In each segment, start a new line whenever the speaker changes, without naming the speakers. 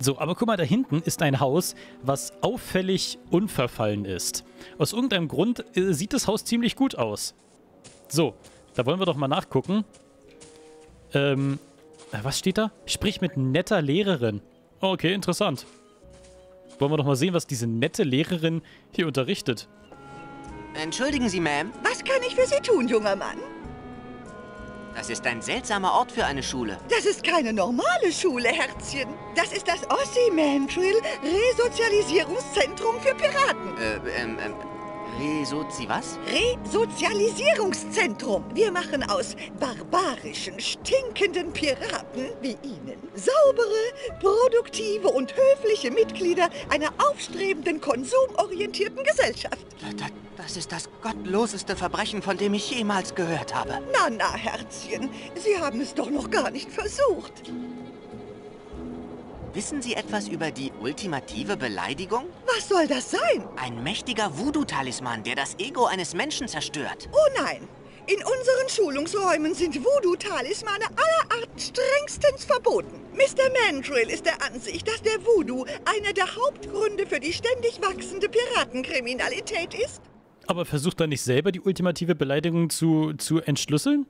So, aber guck mal, da hinten ist ein Haus, was auffällig unverfallen ist. Aus irgendeinem Grund äh, sieht das Haus ziemlich gut aus. So, da wollen wir doch mal nachgucken. Ähm, äh, was steht da? Sprich mit netter Lehrerin. Okay, interessant. Wollen wir doch mal sehen, was diese nette Lehrerin hier unterrichtet.
Entschuldigen Sie, Ma'am.
Was kann ich für Sie tun, junger Mann?
Das ist ein seltsamer Ort für eine Schule.
Das ist keine normale Schule, Herzchen. Das ist das Ossi Mantrill Resozialisierungszentrum für Piraten.
Äh, ähm, ähm, Resozi was?
Resozialisierungszentrum. Wir machen aus barbarischen, stinkenden Piraten wie Ihnen saubere, produktive und höfliche Mitglieder einer aufstrebenden, konsumorientierten Gesellschaft.
Da- Das ist das gottloseste Verbrechen, von dem ich jemals gehört habe.
Na, na, Herzchen, Sie haben es doch noch gar nicht versucht.
Wissen Sie etwas über die ultimative Beleidigung?
Was soll das sein?
Ein mächtiger Voodoo-Talisman, der das Ego eines Menschen zerstört.
Oh nein! In unseren Schulungsräumen sind Voodoo-Talismane aller Art strengstens verboten. Mr. Mandrill ist der Ansicht, dass der Voodoo einer der Hauptgründe für die ständig wachsende Piratenkriminalität ist.
Aber versucht er nicht selber die ultimative Beleidigung zu, zu entschlüsseln?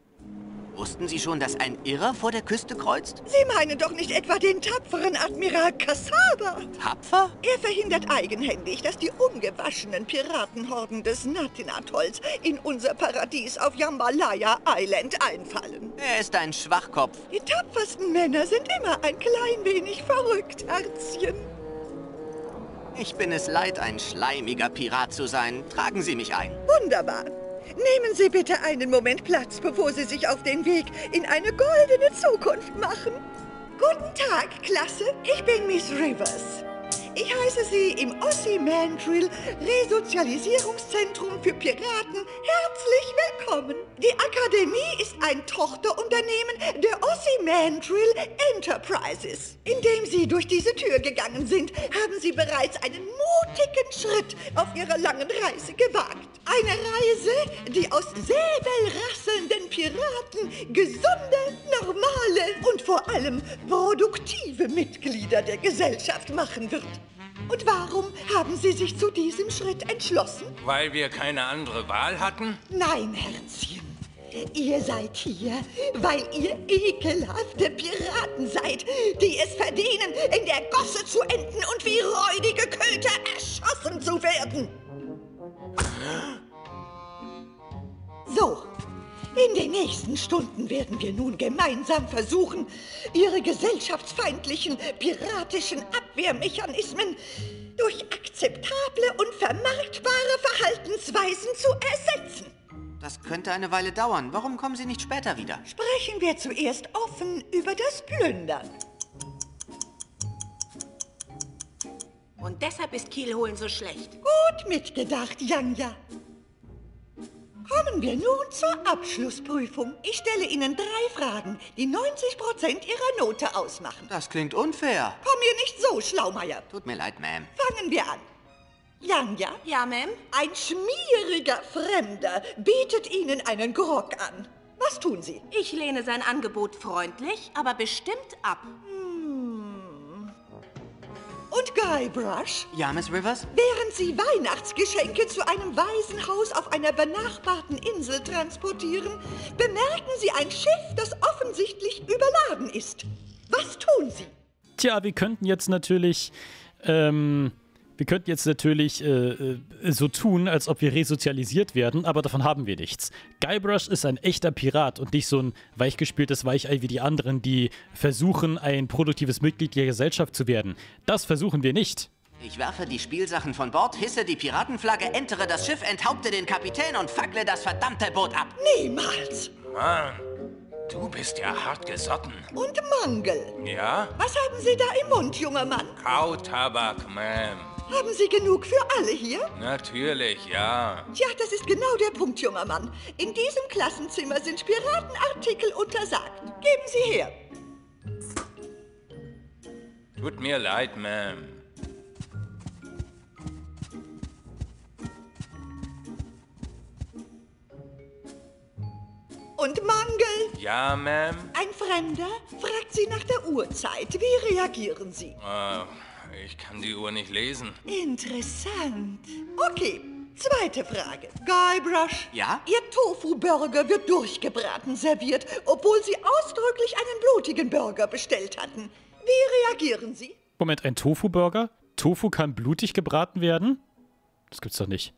Wussten Sie schon, dass ein Irrer vor der Küste kreuzt?
Sie meinen doch nicht etwa den tapferen Admiral Cassava?
Tapfer?
Er verhindert eigenhändig, dass die ungewaschenen Piratenhorden des Natin-Atolls in unser Paradies auf Jambalaya Island einfallen.
Er ist ein Schwachkopf.
Die tapfersten Männer sind immer ein klein wenig verrückt, Herzchen.
Ich bin es leid, ein schleimiger Pirat zu sein. Tragen Sie mich ein.
Wunderbar. Nehmen Sie bitte einen Moment Platz, bevor Sie sich auf den Weg in eine goldene Zukunft machen. Guten Tag, Klasse. Ich bin Miss Rivers. Ich heiße Sie im Ossi Mandrill Resozialisierungszentrum für Piraten herzlich willkommen. Die Akademie ist ein Tochterunternehmen der Ossi Mandrill Enterprises. Indem Sie durch diese Tür gegangen sind, haben Sie bereits einen mutigen Schritt auf Ihrer langen Reise gewagt. Eine Reise, die aus säbelrasselnden Piraten gesunde, normale und vor allem produktive Mitglieder der Gesellschaft machen wird. Und warum haben Sie sich zu diesem Schritt entschlossen?
Weil wir keine andere Wahl hatten?
Nein, Herzchen. Ihr seid hier, weil ihr ekelhafte Piraten seid, die es verdienen, in der Gosse zu enden und wie räudige Köter erschossen zu werden. So, in den nächsten Stunden werden wir nun gemeinsam versuchen, Ihre gesellschaftsfeindlichen, piratischen Abwehrmechanismen durch akzeptable und vermarktbare Verhaltensweisen zu ersetzen.
Das könnte eine Weile dauern. Warum kommen Sie nicht später wieder?
Sprechen wir zuerst offen über das Plündern.
Und deshalb ist Kielholen so schlecht.
Gut mitgedacht, Janja. Kommen wir nun zur Abschlussprüfung. Ich stelle Ihnen drei Fragen, die 90 Prozent Ihrer Note ausmachen.
Das klingt unfair.
Komm mir nicht so, Schlaumeier.
Tut mir leid, Ma'am.
Fangen wir an. Janja,
Ja, Ma'am?
ein schmieriger Fremder bietet Ihnen einen Grog an. Was tun Sie?
Ich lehne sein Angebot freundlich, aber bestimmt ab.
Und Guybrush?
Ja, Miss Rivers?
Während Sie Weihnachtsgeschenke zu einem Waisenhaus auf einer benachbarten Insel transportieren, bemerken Sie ein Schiff, das offensichtlich überladen ist. Was tun Sie?
Tja, wir könnten jetzt natürlich, ähm, wir könnten jetzt natürlich äh, äh, so tun, als ob wir resozialisiert werden, aber davon haben wir nichts. Guybrush ist ein echter Pirat und nicht so ein weichgespültes Weichei wie die anderen, die versuchen, ein produktives Mitglied der Gesellschaft zu werden. Das versuchen wir nicht.
Ich werfe die Spielsachen von Bord, hisse die Piratenflagge, entere das Schiff, enthaupte den Kapitän und fackle das verdammte Boot ab.
Niemals.
Mann, du bist ja hart gesotten.
Und Mangel.
Ja?
Was haben Sie da im Mund, junger Mann?
Kautabak, Ma'am.
Haben Sie genug für alle hier?
Natürlich, ja.
Tja, das ist genau der Punkt, junger Mann. In diesem Klassenzimmer sind Piratenartikel untersagt. Geben Sie her.
Tut mir leid, Ma'am.
Und Mangel.
Ja, Ma'am?
Ein Fremder fragt Sie nach der Uhrzeit. Wie reagieren Sie?
Äh, ich kann die Uhr nicht lesen.
Interessant. Okay, zweite Frage. Guybrush.
Ja?
Ihr Tofu-Burger wird durchgebraten serviert, obwohl Sie ausdrücklich einen blutigen Burger bestellt hatten. Wie reagieren Sie?
Moment, ein Tofu-Burger? Tofu kann blutig gebraten werden? Das gibt's doch nicht.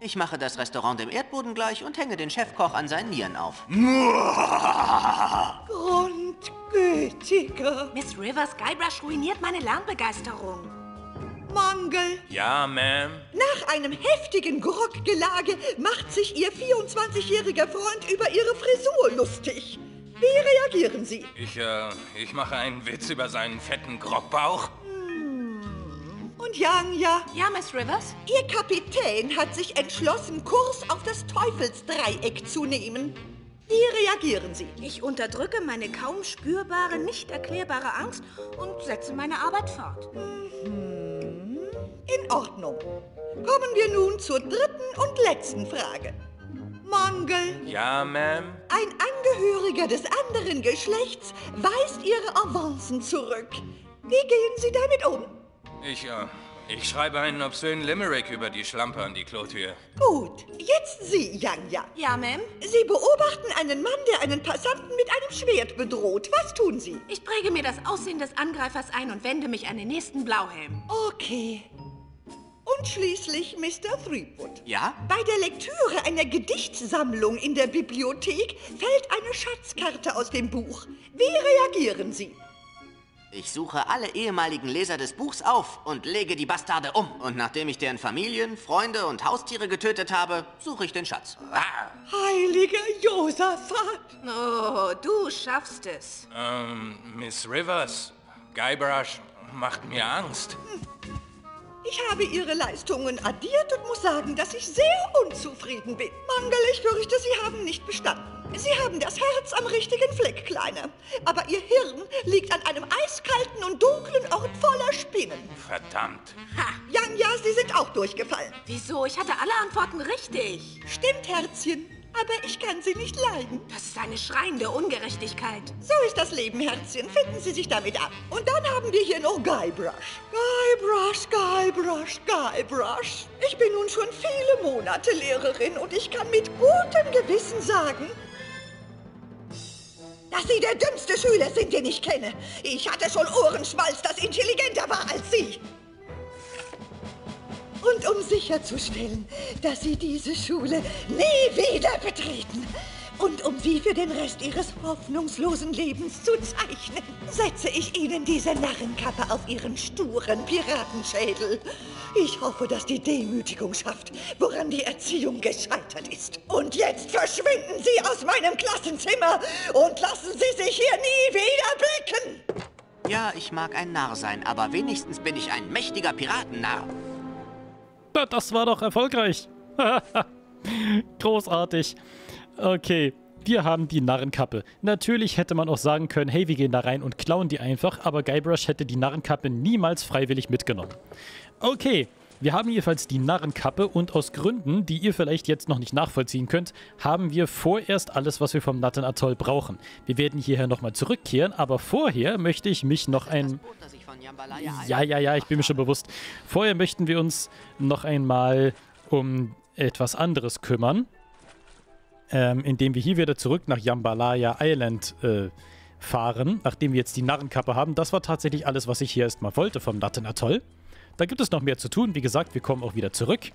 Ich mache das Restaurant im Erdboden gleich und hänge den Chefkoch an seinen Nieren auf.
Grundgütiger.
Miss Rivers Guybrush ruiniert meine Lernbegeisterung.
Mangel.
Ja, Ma'am?
Nach einem heftigen Groggelage macht sich Ihr 24-jähriger Freund über Ihre Frisur lustig. Wie reagieren Sie?
Ich, äh, ich mache einen Witz über seinen fetten Grockbauch.
Und Janja,
Ja, Miss Rivers?
Ihr Kapitän hat sich entschlossen, Kurs auf das Teufelsdreieck zu nehmen. Wie reagieren Sie?
Ich unterdrücke meine kaum spürbare, nicht erklärbare Angst und setze meine Arbeit fort.
In Ordnung. Kommen wir nun zur dritten und letzten Frage. Mangel.
Ja, Ma'am?
Ein Angehöriger des anderen Geschlechts weist Ihre Avancen zurück. Wie gehen Sie damit um?
Ich, äh, ich schreibe einen obszönen Limerick über die Schlampe an die Klotür.
Gut, jetzt Sie, Janja.
Ja, Ma'am?
Sie beobachten einen Mann, der einen Passanten mit einem Schwert bedroht. Was tun Sie?
Ich präge mir das Aussehen des Angreifers ein und wende mich an den nächsten Blauhelm.
Okay. Und schließlich Mr. Threepwood.
Ja?
Bei der Lektüre einer Gedichtsammlung in der Bibliothek fällt eine Schatzkarte aus dem Buch. Wie reagieren Sie?
Ich suche alle ehemaligen Leser des Buchs auf und lege die Bastarde um. Und nachdem ich deren Familien, Freunde und Haustiere getötet habe, suche ich den Schatz. Ah,
Heiliger Josaphat!
Oh, du schaffst es.
Ähm, Miss Rivers, Guybrush macht mir Angst.
Ich habe Ihre Leistungen addiert und muss sagen, dass ich sehr unzufrieden bin. Mangel, ich fürchte, Sie haben nicht bestanden. Sie haben das Herz am richtigen Fleck, Kleiner. Aber Ihr Hirn liegt an einem eiskalten und dunklen Ort voller Spinnen.
Verdammt.
Ha!
Janja, Sie sind auch durchgefallen.
Wieso? Ich hatte alle Antworten richtig.
Stimmt, Herzchen. Aber ich kann Sie nicht leiden.
Das ist eine schreiende Ungerechtigkeit.
So ist das Leben, Herzchen. Finden Sie sich damit ab. Und dann haben wir hier noch Guybrush. Guybrush, Guybrush, Guybrush. Ich bin nun schon viele Monate Lehrerin und ich kann mit gutem Gewissen sagen, dass Sie der dümmste Schüler sind, den ich kenne. Ich hatte schon Ohrenschmalz, das intelligenter war als Sie. Und um sicherzustellen, dass Sie diese Schule nie wieder betreten und um Sie für den Rest Ihres hoffnungslosen Lebens zu zeichnen, setze ich Ihnen diese Narrenkappe auf Ihren sturen Piratenschädel. Ich hoffe, dass die Demütigung schafft, woran die Erziehung gescheitert ist. Und jetzt verschwinden Sie aus meinem Klassenzimmer und lassen Sie sich hier nie wieder blicken.
ja, ich mag ein Narr sein, aber wenigstens bin ich ein mächtiger Piratennarr.
Das war doch erfolgreich. Großartig. Okay, wir haben die Narrenkappe. Natürlich hätte man auch sagen können, hey, wir gehen da rein und klauen die einfach, aber Guybrush hätte die Narrenkappe niemals freiwillig mitgenommen. Okay, wir haben jedenfalls die Narrenkappe und aus Gründen, die ihr vielleicht jetzt noch nicht nachvollziehen könnt, haben wir vorerst alles, was wir vom Natten Atoll brauchen. Wir werden hierher nochmal zurückkehren, aber vorher möchte ich mich noch ein... Ja, ja, ja, ich bin mir schon bewusst. Vorher möchten wir uns noch einmal um etwas anderes kümmern, ähm, indem wir hier wieder zurück nach Jambalaya Island äh, fahren, nachdem wir jetzt die Narrenkappe haben. Das war tatsächlich alles, was ich hier erstmal wollte vom Natten Atoll. Da gibt es noch mehr zu tun. Wie gesagt, wir kommen auch wieder zurück.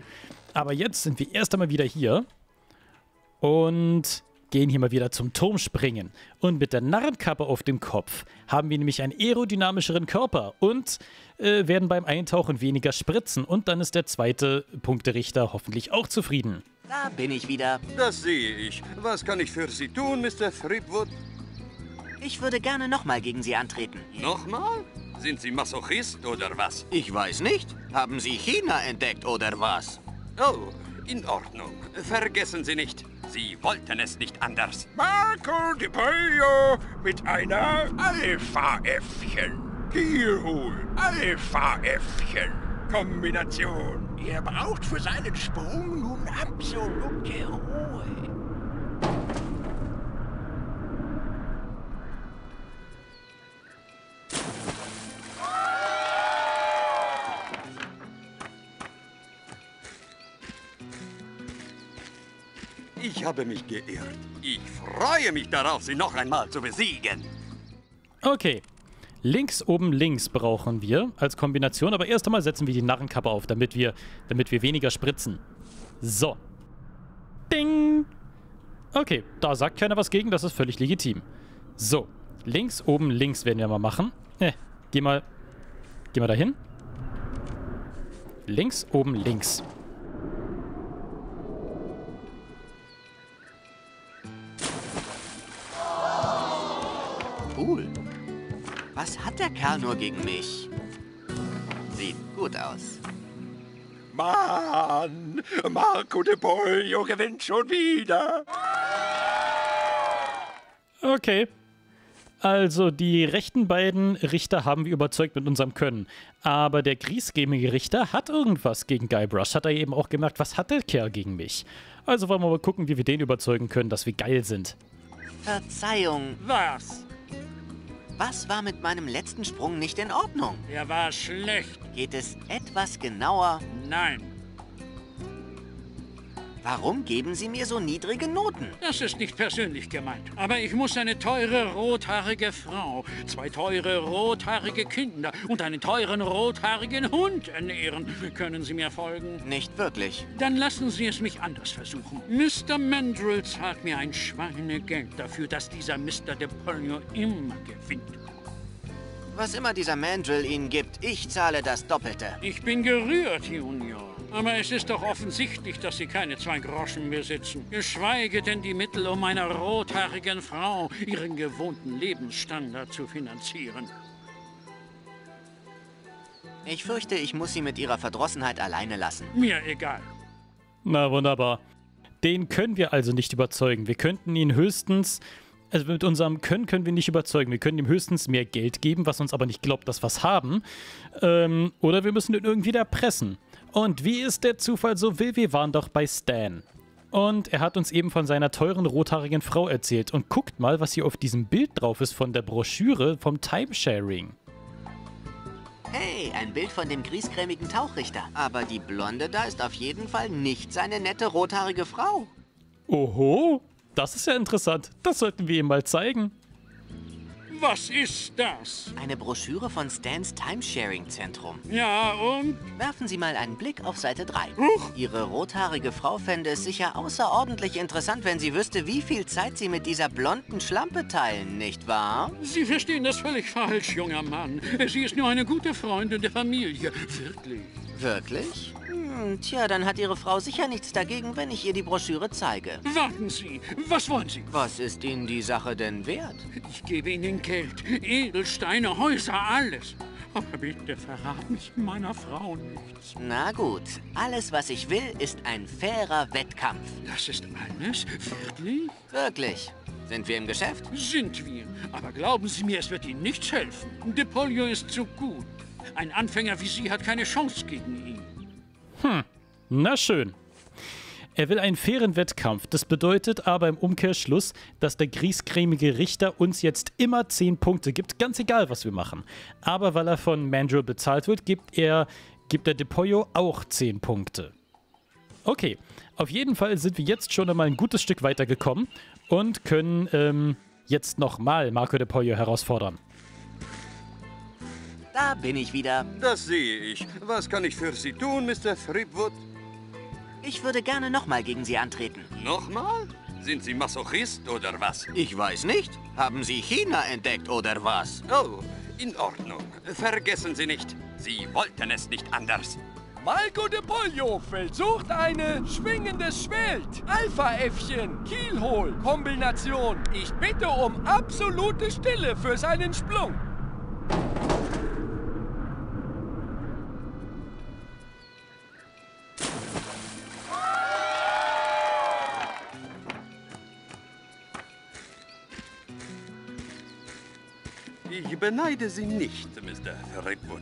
Aber jetzt sind wir erst einmal wieder hier und gehen hier mal wieder zum Turmspringen. Und mit der Narrenkappe auf dem Kopf haben wir nämlich einen aerodynamischeren Körper und äh, werden beim Eintauchen weniger spritzen. Und dann ist der zweite Punkterichter hoffentlich auch zufrieden.
Da bin ich wieder.
Das sehe ich. Was kann ich für Sie tun, Mr. Threepwood?
Ich würde gerne nochmal gegen Sie antreten.
Nochmal? Sind Sie Masochist oder was?
Ich weiß nicht. Haben Sie China entdeckt oder was?
Oh, in Ordnung. Vergessen Sie nicht, Sie wollten es nicht anders.
Marco de Pollo mit einer Alpha-Äffchen. Hier holen. Alpha-Äffchen. Kombination. Er braucht für seinen Sprung nun absolute Ruhe.
Ich habe mich geirrt. Ich freue mich darauf, Sie noch einmal zu besiegen.
Okay. Links oben links brauchen wir als Kombination, aber erst einmal setzen wir die Narrenkappe auf, damit wir, damit wir weniger spritzen. So. Ding! Okay, da sagt keiner was gegen, das ist völlig legitim. So, links oben links werden wir mal machen. Eh, geh mal, geh mal dahin. Links oben links.
Was hat der Kerl nur gegen mich? Sieht gut aus.
Mann, Marco de Pollo gewinnt schon wieder.
Okay. Also, die rechten beiden Richter haben wir überzeugt mit unserem Können. Aber der griesgämige Richter hat irgendwas gegen Guybrush. Hat er eben auch gemerkt, was hat der Kerl gegen mich? Also wollen wir mal gucken, wie wir den überzeugen können, dass wir geil sind.
Verzeihung,
Was?
Was war mit meinem letzten Sprung nicht in Ordnung?
Er war schlecht.
Geht es etwas genauer?
Nein,
Warum geben Sie mir so niedrige Noten?
das ist nicht persönlich gemeint. Aber ich muss eine teure rothaarige Frau, zwei teure rothaarige Kinder und einen teuren rothaarigen Hund ernähren. Können Sie mir folgen?
Nicht wirklich.
Dann lassen Sie es mich anders versuchen. Mr. Mandrill zahlt mir ein Schweinegeld dafür, dass dieser Mr. DePolio immer gewinnt.
Was immer dieser Mandrill Ihnen gibt, ich zahle das Doppelte.
Ich bin gerührt, Junior. Aber es ist doch offensichtlich, dass Sie keine zwei Groschen besitzen. Geschweige denn die Mittel, um einer rothaarigen Frau ihren gewohnten Lebensstandard zu finanzieren.
Ich fürchte, ich muss Sie mit Ihrer Verdrossenheit alleine lassen.
Mir egal.
Na wunderbar. Den können wir also nicht überzeugen. Wir könnten ihn höchstens, also mit unserem Können können wir nicht überzeugen. Wir können ihm höchstens mehr Geld geben, was uns aber nicht glaubt, dass wir es haben. Ähm, oder wir müssen ihn irgendwie erpressen. Und wie es der Zufall so will, wir waren doch bei Stan. Und er hat uns eben von seiner teuren rothaarigen Frau erzählt. Und guckt mal, was hier auf diesem Bild drauf ist von der Broschüre vom Timesharing.
Hey, ein Bild von dem griesgrämigen Tauchrichter. Aber die Blonde da ist auf jeden Fall nicht seine nette rothaarige Frau.
Oho, das ist ja interessant. Das sollten wir ihm mal zeigen.
Was ist das?
Eine Broschüre von Stans Timesharing-Zentrum.
Ja, und?
Werfen Sie mal einen Blick auf Seite 3.
Huch.
Ihre rothaarige Frau fände es sicher außerordentlich interessant, wenn sie wüsste, wie viel Zeit Sie mit dieser blonden Schlampe teilen, nicht wahr?
Sie verstehen das völlig falsch, junger Mann. Sie ist nur eine gute Freundin der Familie. Wirklich.
Wirklich? Hm, tja, dann hat Ihre Frau sicher nichts dagegen, wenn ich ihr die Broschüre zeige.
Warten Sie. Was wollen Sie?
Was ist Ihnen die Sache denn wert?
Ich gebe Ihnen Geld, Edelsteine, Häuser, alles. Aber bitte verraten Sie meiner Frau nichts.
Na gut, alles, was ich will, ist ein fairer Wettkampf.
Das ist alles? Wirklich?
Wirklich. Sind wir im Geschäft?
Sind wir. Aber glauben Sie mir, es wird Ihnen nichts helfen. DePolio ist zu gut. Ein Anfänger wie Sie hat keine Chance gegen ihn.
Na schön. Er will einen fairen Wettkampf. Das bedeutet aber im Umkehrschluss, dass der griesgrämige Richter uns jetzt immer 10 Punkte gibt, ganz egal, was wir machen. Aber weil er von Mandrill bezahlt wird, gibt er, gibt der DePollo auch 10 Punkte. Okay, auf jeden Fall sind wir jetzt schon einmal ein gutes Stück weitergekommen und können ähm, jetzt nochmal Marco DePollo herausfordern.
Da bin ich wieder.
Das sehe ich. Was kann ich für Sie tun, Mr. Threepwood?
Ich würde gerne nochmal gegen Sie antreten.
Nochmal? Sind Sie Masochist oder was?
Ich weiß nicht. Haben Sie China entdeckt oder was?
Oh, in Ordnung. Vergessen Sie nicht, Sie wollten es nicht anders.
Marco de Pollo versucht eine schwingendes Schwert. Alpha-Äffchen, Kielhol, Kombination. Ich bitte um absolute Stille für seinen Splung.
Beneide Sie nicht, Mr. Threepwood.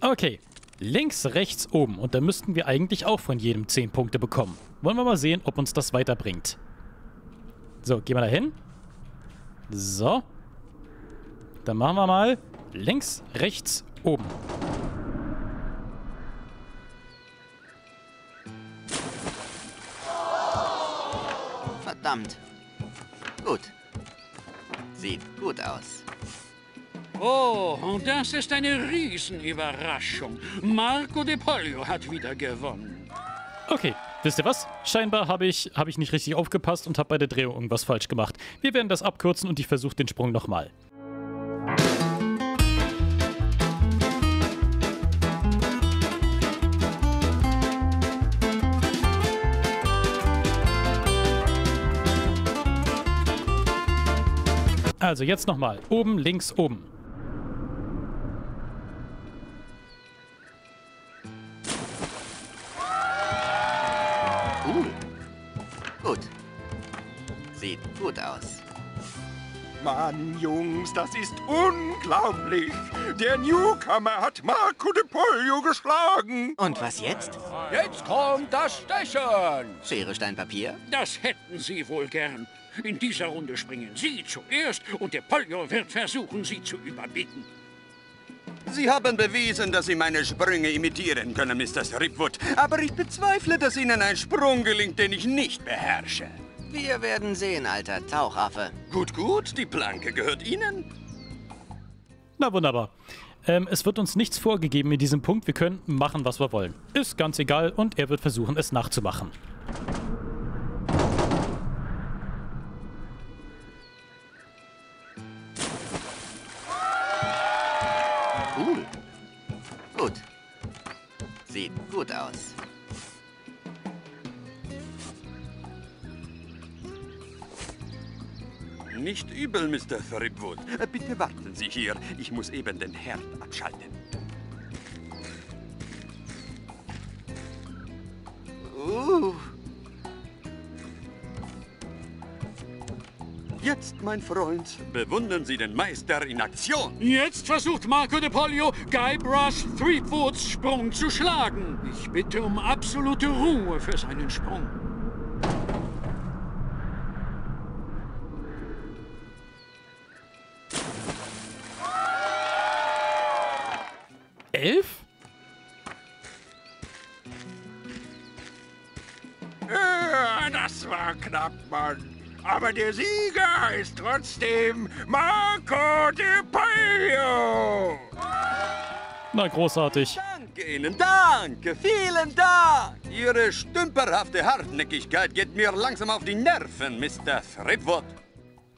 Okay, links, rechts, oben. Und da müssten wir eigentlich auch von jedem 10 Punkte bekommen. Wollen wir mal sehen, ob uns das weiterbringt. So, gehen wir da hin. So. Dann machen wir mal links, rechts, oben.
stammt. Gut. Sieht gut aus.
Oh, und das ist eine Riesenüberraschung. Marco De Pollio hat wieder gewonnen.
Okay, wisst ihr was? Scheinbar habe ich, hab ich nicht richtig aufgepasst und habe bei der Drehung irgendwas falsch gemacht. Wir werden das abkürzen und ich versuche den Sprung nochmal. Also jetzt nochmal. Oben, links, oben.
Mann, Jungs, das ist unglaublich. Der Newcomer hat Marco de Pollio geschlagen.
Und was jetzt?
Jetzt kommt das Stechen.
Schere, Stein, Papier?
Das hätten Sie wohl gern. In dieser Runde springen Sie zuerst und der Polio wird versuchen, Sie zu überbieten.
Sie haben bewiesen, dass Sie meine Sprünge imitieren können, Mr. Stripwood. Aber ich bezweifle, dass Ihnen ein Sprung gelingt, den ich nicht beherrsche.
Wir werden sehen, alter Tauchaffe.
Gut, gut, die Planke gehört Ihnen.
Na wunderbar. Ähm, es wird uns nichts vorgegeben in diesem Punkt. Wir können machen, was wir wollen. Ist ganz egal und er wird versuchen, es nachzumachen.
Übel, Mr. Threepwood. Äh, Bitte warten Sie hier. Ich muss eben den Herd abschalten.
Uh,
Jetzt, mein Freund, bewundern Sie den Meister in Aktion.
Jetzt versucht Marco De Pollio, Guybrush Threepwoods Sprung zu schlagen. Ich bitte um absolute Ruhe für seinen Sprung.
Aber der Sieger ist trotzdem Marco de Pollio.
Na, großartig.
Danke Ihnen, danke, vielen Dank. Ihre stümperhafte Hartnäckigkeit geht mir langsam auf die Nerven, Mr. Threepwood.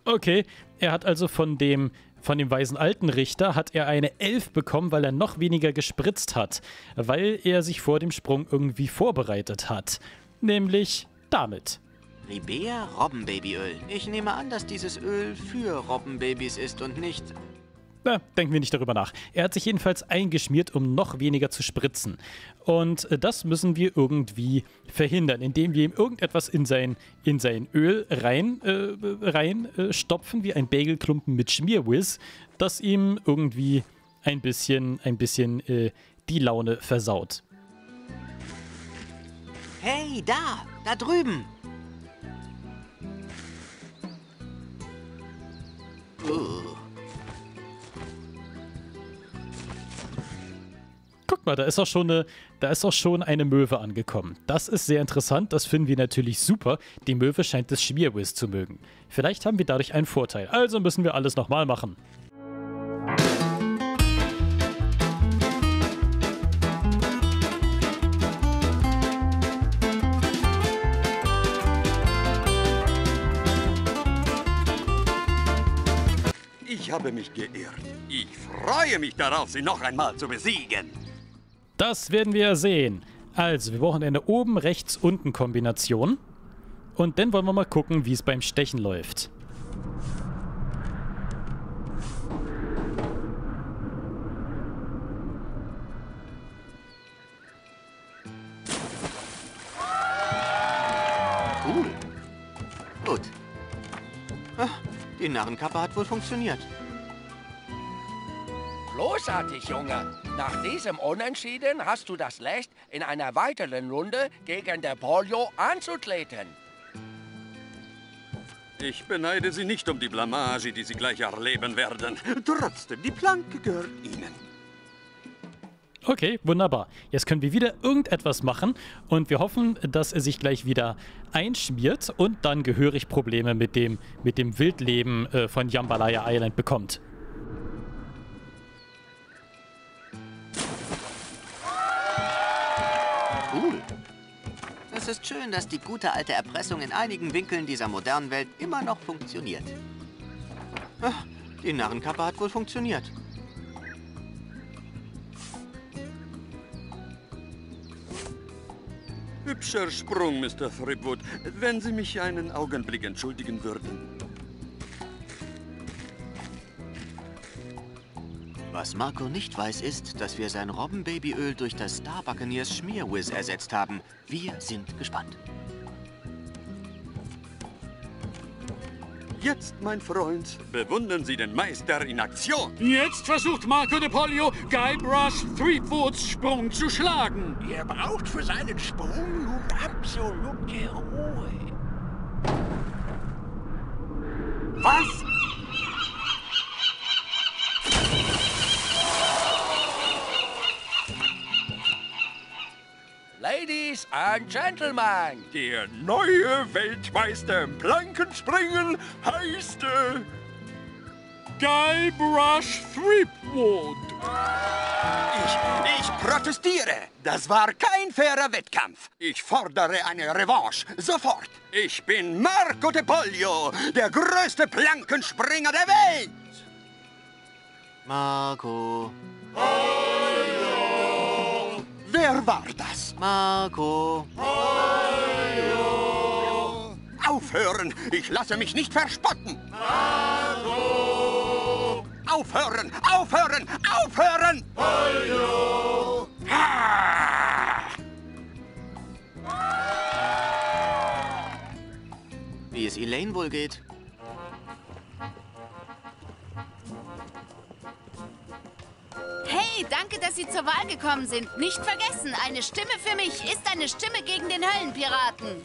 Okay, er hat also von dem von dem weisen alten Richter hat er eine Elf bekommen, weil er noch weniger gespritzt hat, weil er sich vor dem Sprung irgendwie vorbereitet hat. Nämlich damit.
Ribea Robbenbabyöl. Ich nehme an, dass dieses Öl für Robbenbabys ist und nicht...
Na, denken wir nicht darüber nach. Er hat sich jedenfalls eingeschmiert, um noch weniger zu spritzen. Und äh, das müssen wir irgendwie verhindern, indem wir ihm irgendetwas in sein, in sein Öl rein, äh, rein äh, stopfen, wie ein Bagelklumpen mit Schmierwiss, das ihm irgendwie ein bisschen, ein bisschen äh, die Laune versaut.
Hey, da! Da drüben!
Guck mal, da ist auch schon eine, da ist auch schon eine Möwe angekommen. Das ist sehr interessant, das finden wir natürlich super. Die Möwe scheint das Schmierwiss zu mögen. Vielleicht haben wir dadurch einen Vorteil. Also müssen wir alles nochmal machen.
Ich habe mich geirrt. Ich freue mich darauf, Sie noch einmal zu besiegen.
Das werden wir sehen. Also, wir brauchen eine oben-rechts-unten-Kombination. Und dann wollen wir mal gucken, wie es beim Stechen läuft.
Narrenkappe hat wohl funktioniert.
Großartig, Junge. Nach diesem Unentschieden hast du das Recht, in einer weiteren Runde gegen der Polio anzutreten.
Ich beneide Sie nicht um die Blamage, die Sie gleich erleben werden. Trotzdem, die Planke gehört Ihnen.
Okay, wunderbar. Jetzt können wir wieder irgendetwas machen und wir hoffen, dass er sich gleich wieder einschmiert und dann gehörig Probleme mit dem, mit dem Wildleben äh, von Jambalaya Island bekommt.
Cool. Es ist schön, dass die gute alte Erpressung in einigen Winkeln dieser modernen Welt immer noch funktioniert. Ach, die Narrenkappe hat wohl funktioniert.
Hübscher Sprung, Mr. Threepwood. Wenn Sie mich einen Augenblick entschuldigen würden.
Was Marco nicht weiß, ist, dass wir sein Robbenbabyöl durch das Star Buccaneers Schmierwiz ersetzt haben. Wir sind gespannt.
Jetzt, mein Freund, bewundern Sie den Meister in Aktion.
Jetzt versucht Marco de Pollio, Guybrush Threepwoods Sprung zu schlagen.
Er braucht für seinen Sprung nun absolute Ruhe.
Was?
And Gentlemen,
Der neue Weltmeister im Plankenspringen heißt... Äh,
Guybrush Threepwood.
Ich, ich protestiere. Das war kein fairer Wettkampf. Ich fordere eine Revanche. Sofort. Ich bin Marco de Pollio, der größte Plankenspringer der Welt.
Marco,
Wer war das?
Marco.
Aufhören! Ich lasse mich nicht verspotten! Aufhören! Aufhören! Aufhören! Ah!
Wie es Elaine wohl geht?
Hey, danke, dass Sie zur Wahl gekommen sind. Nicht vergessen, eine Stimme für mich ist eine Stimme gegen den Höllenpiraten.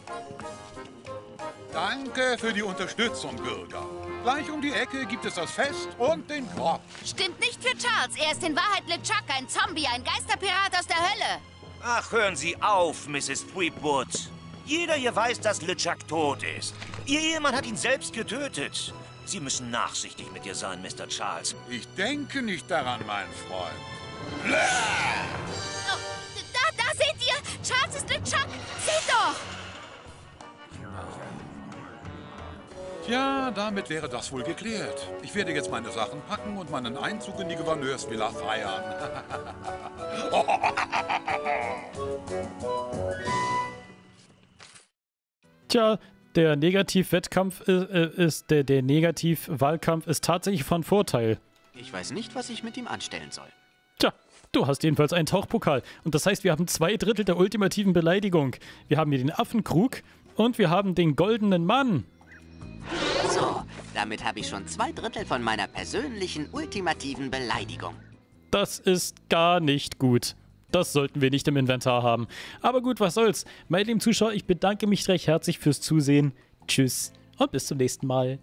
Danke für die Unterstützung, Bürger. Gleich um die Ecke gibt es das Fest und den Grog.
Stimmt nicht für Charles. Er ist in Wahrheit LeChuck, ein Zombie, ein Geisterpirat aus der Hölle.
Ach, hören Sie auf, Mrs. Threepwood. Jeder hier weiß, dass LeChuck tot ist. Ihr Ehemann hat ihn selbst getötet. Sie müssen nachsichtig mit ihr sein, Mr. Charles.
Ich denke nicht daran, mein Freund.
Oh, da, da seht ihr! Charles ist LeChuck! Seht doch!
Tja, damit wäre das wohl geklärt. Ich werde jetzt meine Sachen packen und meinen Einzug in die Gouverneursvilla feiern.
Tja, der Negativwettkampf ist, äh, ist der, der Negativwahlkampf ist tatsächlich von Vorteil.
Ich weiß nicht, was ich mit ihm anstellen soll.
Du hast jedenfalls einen Tauchpokal. Und das heißt, wir haben zwei Drittel der ultimativen Beleidigung. Wir haben hier den Affenkrug und wir haben den goldenen Mann.
So, damit habe ich schon zwei Drittel von meiner persönlichen ultimativen Beleidigung.
Das ist gar nicht gut. Das sollten wir nicht im Inventar haben. Aber gut, was soll's. Meine lieben Zuschauer, ich bedanke mich recht herzlich fürs Zusehen. Tschüss und bis zum nächsten Mal.